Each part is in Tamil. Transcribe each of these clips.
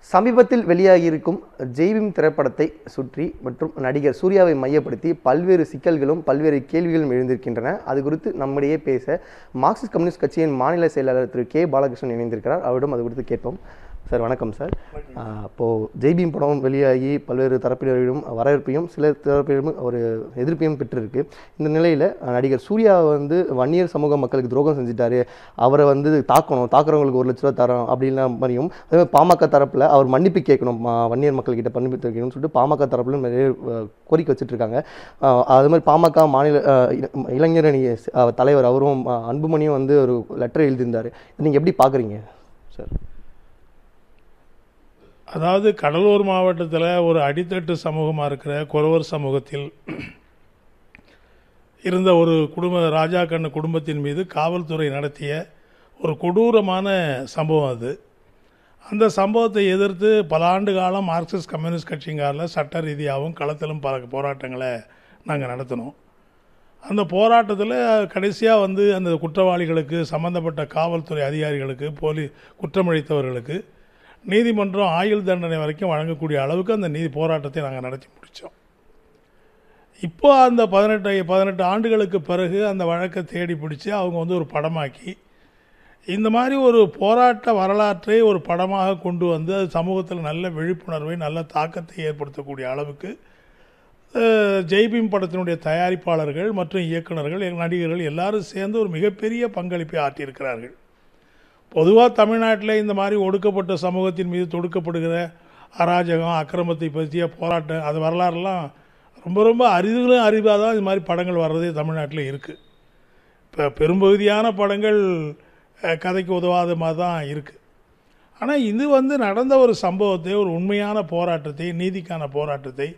சமீபத்தில் வெளியாகியிருக்கும் ஜெய்பீம் திரைப்படத்தை சுற்றி மற்றும் நடிகர் சூர்யாவை மையப்படுத்தி பல்வேறு சிக்கல்களும் பல்வேறு கேள்விகளும் எழுந்திருக்கின்றன. அது குறித்து நம்மிடையே பேச மார்க்சிஸ்ட் கம்யூனிஸ்ட் கட்சியின் மாநில செயலாளர் திரு கே. பாலகிருஷ்ணன் இணைந்திருக்கிறார். அவரிடம் அது குறித்து கேட்போம். சார் வணக்கம் சார். இப்போது ஜெய்பீம் படம் வெளியாகி பல்வேறு தரப்பினரிடம் வரவேற்பையும் சில தரப்பினரும் ஒரு எதிர்ப்பையும் பெற்றிருக்கு. இந்த நிலையில் நடிகர் சூர்யா வந்து வன்னியர் சமூக மக்களுக்கு துரோகம் செஞ்சிட்டாரு. அவரை வந்து தாக்கணும் தாக்குறவங்களுக்கு ஒரு லட்ச ரூபா தரோம் அப்படின்னா மாதிரியும் அதே மாதிரி பாமக தரப்பில் அவர் மன்னிப்பு கேட்கணும் வன்னியர் மக்கள்கிட்ட மன்னிப்பு கேட்கணும்னு சொல்லிட்டு பாமக தரப்பிலும் நிறைய கோரிக்கை வச்சுட்ருக்காங்க. அது மாதிரி பாமக மாநில இ- இளைஞரணி தலைவர் அவரும் அன்புமணியும் வந்து ஒரு லெட்டர் எழுதியிருந்தாரு. நீங்கள் எப்படி பார்க்குறீங்க சார்? அதாவது கடலூர் மாவட்டத்தில் ஒரு அடித்தட்டு சமூகமாக இருக்கிற குறவர் சமூகத்தில் இருந்த ஒரு குடும்ப ராஜா கண்ணு குடும்பத்தின் மீது காவல்துறை நடத்திய ஒரு கொடூரமான சம்பவம் அது. அந்த சம்பவத்தை எதிர்த்து பல ஆண்டு காலம் மார்க்சிஸ்ட் கம்யூனிஸ்ட் கட்சிங்காரில் சட்ட ரீதியாகவும் களத்திலும் பல போராட்டங்களை நாங்கள் நடத்தினோம். அந்த போராட்டத்தில் கடைசியாக வந்து அந்த குற்றவாளிகளுக்கு சம்பந்தப்பட்ட காவல்துறை அதிகாரிகளுக்கு போலி குற்றமளித்தவர்களுக்கு நீதிமன்றம் ஆயுள் தண்டனை வரைக்கும் வழங்கக்கூடிய அளவுக்கு அந்த நீதி போராட்டத்தை நாங்கள் நடத்தி முடித்தோம் இப்போ அந்த பதினெட்டு பதினெட்டு ஆண்டுகளுக்கு பிறகு அந்த வழக்கை தேடி பிடிச்சி அவங்க வந்து ஒரு படமாக்கி இந்த மாதிரி ஒரு போராட்ட வரலாற்றை ஒரு படமாக கொண்டு வந்து அது சமூகத்தில் நல்ல விழிப்புணர்வை நல்ல தாக்கத்தை ஏற்படுத்தக்கூடிய அளவுக்கு ஜெய்பீம் படத்தினுடைய தயாரிப்பாளர்கள் மற்றும் இயக்குனர்கள் எங்கள் நடிகர்கள் எல்லாரும் சேர்ந்து ஒரு மிகப்பெரிய பங்களிப்பை ஆற்றியிருக்கிறார்கள். பொதுவாக தமிழ்நாட்டில் இந்த மாதிரி ஒடுக்கப்பட்ட சமூகத்தின் மீது தொடுக்கப்படுகிற அராஜகம் அக்கிரமத்தை பற்றிய போராட்டம் அது வரலாறுலாம் ரொம்ப ரொம்ப அரிதிலும் அறிவாக தான் இது மாதிரி படங்கள் வர்றதே தமிழ்நாட்டில் இருக்குது இப்போ பெரும்பகுதியான படங்கள் கதைக்கு உதவாத மாதிரி தான் இருக்குது ஆனால் இது வந்து நடந்த ஒரு சம்பவத்தை ஒரு உண்மையான போராட்டத்தை நீதிக்கான போராட்டத்தை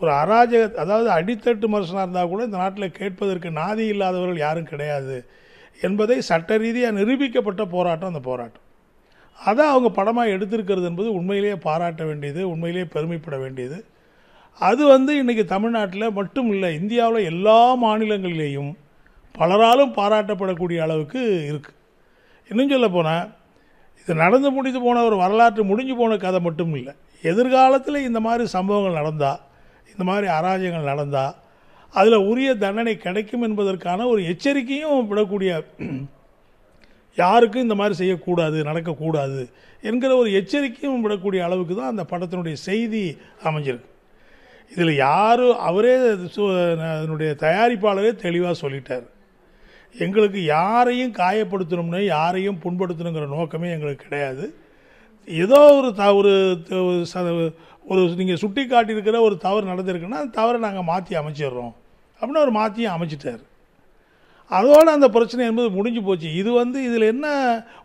ஒரு அராஜக அதாவது அடித்தட்டு மனுஷனாக இருந்தால் கூட இந்த நாட்டில் கேட்பதற்கு நாதி இல்லாதவர்கள் யாரும் கிடையாது. என்பதை சட்ட ரீதியாக நிரூபிக்கப்பட்ட போராட்டம் அந்த போராட்டம். அதை அவங்க படமாக எடுத்திருக்கிறது என்பது உண்மையிலேயே பாராட்ட வேண்டியது உண்மையிலேயே பெருமைப்பட வேண்டியது. அது வந்து இன்றைக்கி தமிழ்நாட்டில் மட்டும் இல்லை இந்தியாவில் எல்லா மாநிலங்களிலேயும் பலராலும் பாராட்டப்படக்கூடிய அளவுக்கு இருக்குது இன்னும் சொல்ல போனால் இது நடந்து முடிந்து போன ஒரு வரலாற்று முடிஞ்சு போன கதை மட்டும் இல்லை. எதிர்காலத்தில் இந்த மாதிரி சம்பவங்கள் நடந்தால் இந்த மாதிரி அராஜகங்கள் நடந்தால் அதில் உரிய தண்டனை கிடைக்கும் என்பதற்கான ஒரு எச்சரிக்கையும் விடக்கூடிய யாருக்கும் இந்த மாதிரி செய்யக்கூடாது நடக்கக்கூடாது என்கிற ஒரு எச்சரிக்கையும் விடக்கூடிய அளவுக்கு தான் அந்த படத்தினுடைய செய்தி அமைஞ்சிருக்கு. இதில் யாரும் அவரே அதனுடைய தயாரிப்பாளரே தெளிவாக சொல்லிட்டார். எங்களுக்கு யாரையும் காயப்படுத்தணும்னு யாரையும் புண்படுத்தணுங்கிற நோக்கமே எங்களுக்கு கிடையாது. ஏதோ ஒரு த ஒரு ஒரு ஒரு நீங்கள் சுட்டி காட்டியிருக்கிற ஒரு தவறு நடந்திருக்குன்னா அந்த தவறை நாங்கள் மாற்றி அமைச்சிடுறோம். அப்படின்னு ஒரு மாற்றியும் அமைச்சிட்டார். அதோட அந்த பிரச்சனை என்பது முடிஞ்சு போச்சு. இது வந்து இதில் என்ன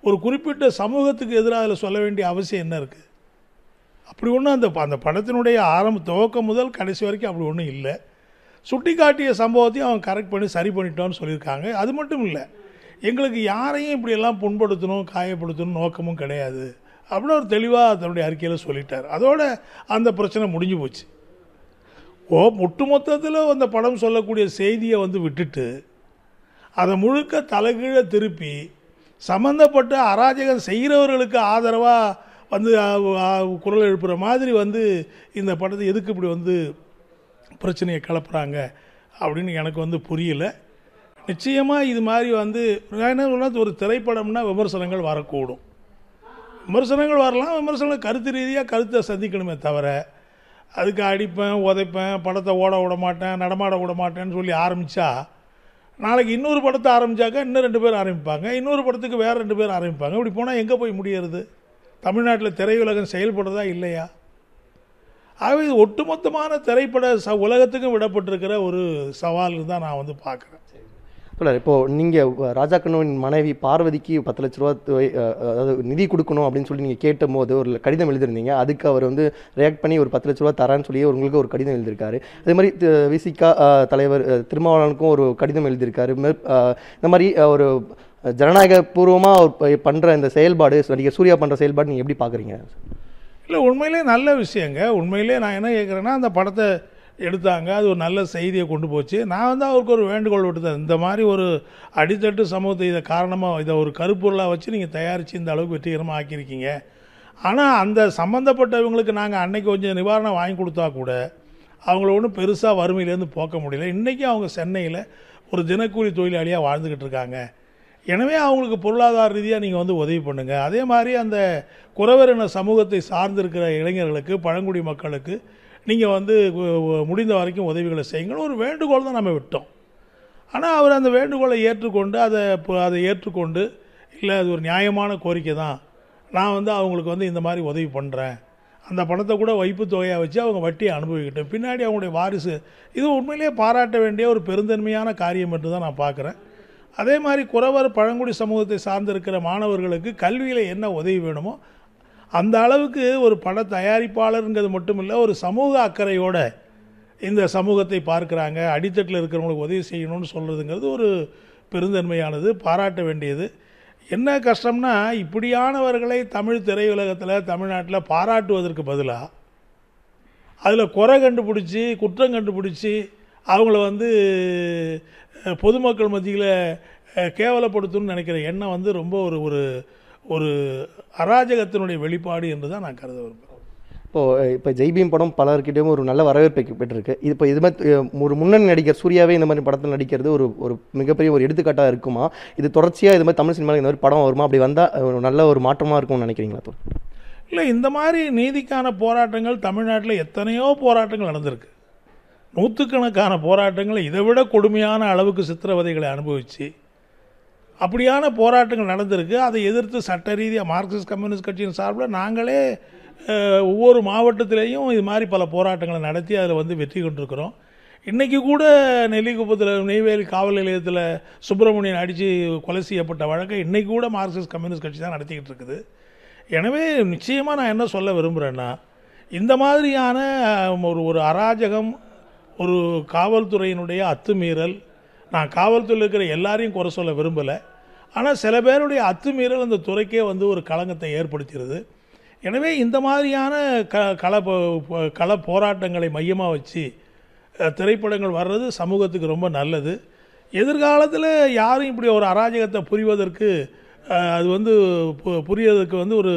ஒரு குறிப்பிட்ட சமூகத்துக்கு எதிராக அதில் சொல்ல வேண்டிய அவசியம் என்ன இருக்குது அப்படி ஒன்றும் அந்த ப- அந்த படத்தினுடைய ஆரம்ப துவக்கம் முதல் கடைசி வரைக்கும் அப்படி ஒன்றும் இல்லை. சுட்டி காட்டிய சம்பவத்தையும் அவன் கரெக்ட் பண்ணி சரி பண்ணிட்டோன்னு சொல்லியிருக்காங்க. அது மட்டும் இல்லை. எங்களுக்கு யாரையும் இப்படியெல்லாம் புண்படுத்தணும் காயப்படுத்தணும் நோக்கமும் கிடையாது அப்படின்னு ஒரு தெளிவாக தன்னுடைய அறிக்கையில் சொல்லிட்டார். அதோட அந்த பிரச்சனை முடிஞ்சு போச்சு. ஓ ஒட்டுமொத்தத்தில் அந்த படம் சொல்லக்கூடிய செய்தியை வந்து விட்டுட்டு அதை முழுக்க தலைகீழ திருப்பி சம்மந்தப்பட்ட அராஜகம் செய்கிறவர்களுக்கு ஆதரவாக வந்து குரல் எழுப்புகிற மாதிரி வந்து இந்த படத்தை எதுக்கு இப்படி வந்து பிரச்சனையை கிளப்புறாங்க அப்படின்னு எனக்கு வந்து புரியல. நிச்சயமாக இது மாதிரி வந்து என்ன சொல்றது, ஒரு திரைப்படம்னா விமர்சனங்கள் வரக்கூடும். விமர்சனங்கள் வரலாம் விமர்சனங்கள் கருத்து ரீதியாக கருத்தை சந்திக்கணுமே தவிர அதுக்கு அடிப்பேன் உதைப்பேன் படத்தை ஓட விட மாட்டேன் நடமாட விட மாட்டேன்னு சொல்லி ஆரம்பித்தா நாளைக்கு இன்னொரு படத்தை ஆரம்பித்தாக்கா இன்னும் ரெண்டு பேர் ஆரம்பிப்பாங்க இன்னொரு படத்துக்கு வேறு ரெண்டு பேர் ஆரம்பிப்பாங்க. இப்படி போனால் எங்கே போய் முடியறது? தமிழ்நாட்டில் திரையுலகம் செயல்படுறதா இல்லையா? ஆகவே இது ஒட்டுமொத்தமான திரைப்பட ச உலகத்துக்கும் விடப்பட்டிருக்கிற ஒரு சவால் தான் நான் வந்து பார்க்குறேன். இல்லை இப்போது நீங்கள் ராஜா மனைவி பார்வதிக்கு பத்து லட்ச ரூபா அதாவது நிதி கொடுக்கணும் அப்படின்னு சொல்லி நீங்கள் கேட்ட போது ஒரு கடிதம் எழுதிருந்தீங்க அதுக்கு அவர் வந்து ரியாக்ட் பண்ணி ஒரு பத்து லட்ச ரூபா தரேன்னு சொல்லி உங்களுக்கு ஒரு கடிதம் எழுதியிருக்காரு. அதே மாதிரி விசிகா தலைவர் திருமாவளனுக்கும் திருமாவளவனுக்கும் ஒரு கடிதம் எழுதியிருக்காரு. இந்த மாதிரி ஒரு ஜனநாயக பூர்வமாக அவர் பண்ணுற இந்த செயல்பாடு நடிகர் சூர்யா பண்ணுற செயல்பாடு நீங்கள் எப்படி பார்க்குறீங்க இல்லை உண்மையிலே நல்ல விஷயங்க. உண்மையிலே நான் என்ன கேட்குறேன்னா அந்த படத்தை எடுத்தாங்க. அது ஒரு நல்ல செய்தியை கொண்டு போச்சு. நான் வந்து அவருக்கு ஒரு வேண்டுகோள் விட்டுத்தேன். இந்த மாதிரி ஒரு அடித்தட்டு சமூகத்தை இதை காரணமாக இதை ஒரு கருப்பொருளாக வச்சு நீங்கள் தயாரித்து இந்த அளவுக்கு வெற்றிகரமாக ஆக்கியிருக்கீங்க. ஆனால் அந்த சம்மந்தப்பட்டவங்களுக்கு நாங்கள் அன்னைக்கு கொஞ்சம் நிவாரணம் வாங்கி கொடுத்தா கூட அவங்கள ஒன்றும் பெருசாக வறுமையிலேருந்து போக்க முடியல. இன்றைக்கி அவங்க சென்னையில் ஒரு தினக்கூலி தொழிலாளியாக வாழ்ந்துக்கிட்டு இருக்காங்க. எனவே அவங்களுக்கு பொருளாதார ரீதியாக நீங்கள் வந்து உதவி பண்ணுங்கள் அதே மாதிரி அந்த குறவரின சமூகத்தை சார்ந்திருக்கிற இளைஞர்களுக்கு பழங்குடி மக்களுக்கு நீங்கள் வந்து முடிந்த வரைக்கும் உதவிகளை செய்யுங்கன்னு ஒரு வேண்டுகோள் தான் நம்ம விட்டோம். ஆனால் அவர் அந்த வேண்டுகோளை ஏற்றுக்கொண்டு அதை இப்போ அதை ஏற்றுக்கொண்டு இல்லை அது ஒரு நியாயமான கோரிக்கை தான். நான் வந்து அவங்களுக்கு வந்து இந்த மாதிரி உதவி பண்ணுறேன் அந்த பணத்தை கூட வைப்பு தொகையாக வச்சு அவங்க வட்டியை அனுபவிக்கட்டும். பின்னாடி அவங்களுடைய வாரிசு இது உண்மையிலேயே பாராட்ட வேண்டிய ஒரு பெருந்தன்மையான காரியம் என்று தான் நான் பார்க்குறேன். அதே மாதிரி குறவர் பழங்குடி சமூகத்தை சார்ந்திருக்கிற மாணவர்களுக்கு கல்வியில் என்ன உதவி வேணுமோ அந்த அளவுக்கு ஒரு பட தயாரிப்பாளருங்கிறது மட்டும் இல்லை ஒரு சமூக அக்கறையோட இந்த சமூகத்தை பார்க்குறாங்க. அடித்தட்டில் இருக்கிறவங்களுக்கு உதவி செய்யணும்னு சொல்கிறதுங்கிறது ஒரு பெருந்தன்மையானது பாராட்ட வேண்டியது. என்ன கஷ்டம்னா இப்படியானவர்களை தமிழ் திரையுலகத்தில் தமிழ்நாட்டில் பாராட்டுவதற்கு பதிலாக அதில் குறை கண்டுபிடிச்சி குற்றம் கண்டுபிடிச்சி அவங்கள வந்து பொதுமக்கள் மத்தியில் கேவலப்படுத்தணும்னு நினைக்கிற எண்ணம் வந்து ரொம்ப ஒரு ஒரு ஒரு அராஜகத்தினுடைய வெளிப்பாடு என்று தான் நான் கருத விரும்புகிறேன். இப்போது இப்போ ஜெய்பீம் படம் பலர்கிட்டயும் ஒரு நல்ல வரவேற்பை பெற்றிருக்கு. இது இப்போ இது மாதிரி ஒரு முன்னணி நடிகர் சூர்யாவே இந்த மாதிரி படத்தில் நடிக்கிறது ஒரு ஒரு மிகப்பெரிய ஒரு எடுத்துக்காட்டாக இருக்குமா? இது தொடர்ச்சியாக இது மாதிரி தமிழ் சினிமாவில் இந்த மாதிரி படம் வருமா? அப்படி வந்தால் நல்ல ஒரு மாற்றமாக இருக்கும்னு நினைக்கிறீங்களா தோழர்? இல்லை இந்த மாதிரி நீதிக்கான போராட்டங்கள் தமிழ்நாட்டில் எத்தனையோ போராட்டங்கள் நடந்திருக்கு. நூற்றுக்கணக்கான போராட்டங்கள் இதை விட கொடுமையான அளவுக்கு சித்திரவதைகளை அனுபவித்து அப்படியான போராட்டங்கள் நடந்திருக்கு. அதை எதிர்த்து சட்ட ரீதியாக மார்க்சிஸ்ட் கம்யூனிஸ்ட் கட்சியின் சார்பில் நாங்களே ஒவ்வொரு மாவட்டத்திலேயும் இது மாதிரி பல போராட்டங்களை நடத்தி அதில் வந்து வெற்றி கொண்டிருக்கிறோம். இன்றைக்கி கூட நெல்லிக்குப்பத்தில் நெய்வேலி காவல் நிலையத்தில் சுப்பிரமணியன் அடித்து கொலை செய்யப்பட்ட வழக்கை இன்றைக்கி கூட மார்க்சிஸ்ட் கம்யூனிஸ்ட் கட்சி தான் நடத்திக்கிட்டு இருக்குது. எனவே நிச்சயமாக நான் என்ன சொல்ல விரும்புகிறேன்னா இந்த மாதிரியான ஒரு ஒரு அராஜகம் ஒரு காவல்துறையினுடைய அத்துமீறல் நான் காவல்துறையில் இருக்கிற எல்லாரையும் குறை சொல்ல விரும்பலை. ஆனால் சில பேருடைய அத்துமீறல் அந்த துறைக்கே வந்து ஒரு களங்கத்தை ஏற்படுத்துகிறது எனவே இந்த மாதிரியான க கள கள போராட்டங்களை மையமாக வச்சு திரைப்படங்கள் வர்றது சமூகத்துக்கு ரொம்ப நல்லது. எதிர்காலத்தில் யாரும் இப்படி ஒரு அராஜகத்தை புரிவதற்கு அது வந்து பு- புரியறதுக்கு வந்து ஒரு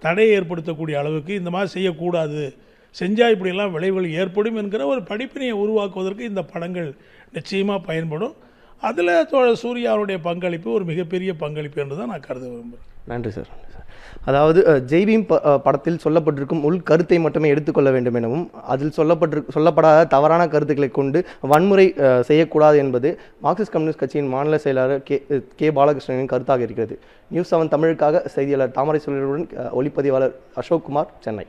தடையை ஏற்படுத்தக்கூடிய அளவுக்கு இந்த மாதிரி செய்யக்கூடாது. செஞ்சால் இப்படியெல்லாம் விளைவுகள் ஏற்படும் என்கிற ஒரு படிப்பினையை உருவாக்குவதற்கு இந்த படங்கள் நிச்சயமாக பயன்படும். அதில் சூர்யாவுடைய பங்களிப்பு ஒரு மிகப்பெரிய பங்களிப்பு என்று தான் நான் கருத விரும்புகிறேன் நன்றி சார் நன்றி சார். அதாவது ஜெய்பீம் ப- படத்தில் சொல்லப்பட்டிருக்கும் உள் கருத்தை மட்டுமே எடுத்துக்கொள்ள வேண்டும் எனவும் அதில் சொல்லப்பட்டிரு சொல்லப்படாத தவறான கருத்துக்களை கொண்டு வன்முறை செய்யக்கூடாது என்பது மார்க்சிஸ்ட் கம்யூனிஸ்ட் கட்சியின் மாநில செயலாளர் கே கே பாலகிருஷ்ணனின் கருத்தாக இருக்கிறது. நியூஸ் செவன் தமிழுக்காக செய்தியாளர் தாமரை சொல்லுடன் ஒளிப்பதிவாளர் அசோக்குமார் சென்னை.